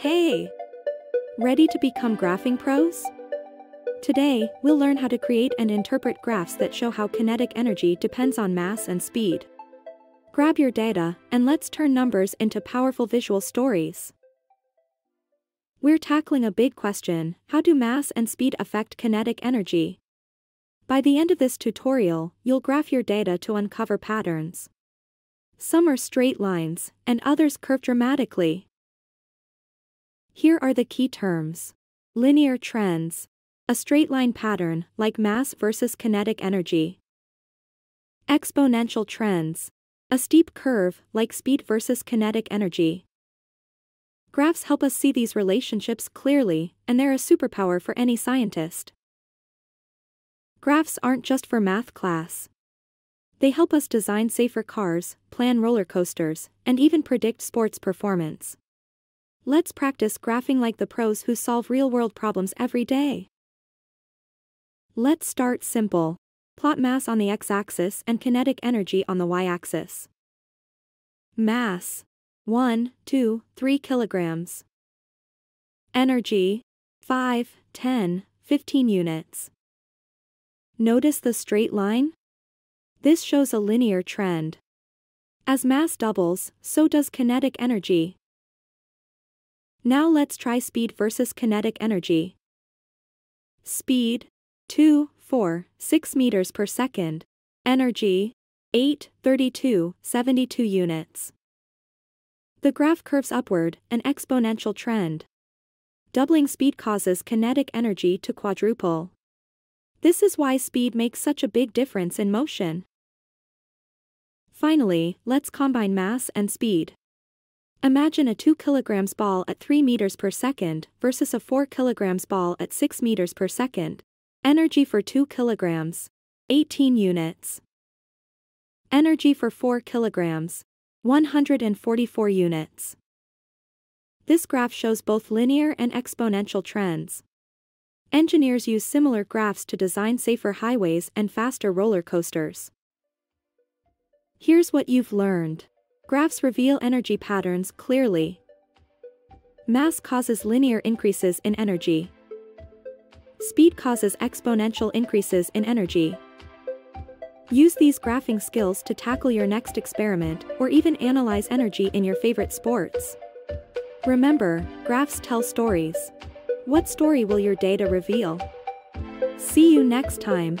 Hey! Ready to become graphing pros? Today, we'll learn how to create and interpret graphs that show how kinetic energy depends on mass and speed. Grab your data, and let's turn numbers into powerful visual stories. We're tackling a big question, how do mass and speed affect kinetic energy? By the end of this tutorial, you'll graph your data to uncover patterns. Some are straight lines, and others curve dramatically. Here are the key terms. Linear trends. A straight line pattern, like mass versus kinetic energy. Exponential trends. A steep curve, like speed versus kinetic energy. Graphs help us see these relationships clearly, and they're a superpower for any scientist. Graphs aren't just for math class. They help us design safer cars, plan roller coasters, and even predict sports performance. Let's practice graphing like the pros who solve real-world problems every day. Let's start simple. Plot mass on the x-axis and kinetic energy on the y-axis. Mass. 1, 2, 3 kilograms. Energy. 5, 10, 15 units. Notice the straight line? This shows a linear trend. As mass doubles, so does kinetic energy. Now let's try speed versus kinetic energy. Speed 2, 4, 6 meters per second. Energy 8, 32, 72 units. The graph curves upward, an exponential trend. Doubling speed causes kinetic energy to quadruple. This is why speed makes such a big difference in motion. Finally, let's combine mass and speed. Imagine a 2 kg ball at 3 meters per second versus a 4 kg ball at 6 meters per second. Energy for 2 kg. 18 units. Energy for 4 kg. 144 units. This graph shows both linear and exponential trends. Engineers use similar graphs to design safer highways and faster roller coasters. Here's what you've learned. Graphs reveal energy patterns clearly. Mass causes linear increases in energy. Speed causes exponential increases in energy. Use these graphing skills to tackle your next experiment or even analyze energy in your favorite sports. Remember, graphs tell stories. What story will your data reveal? See you next time.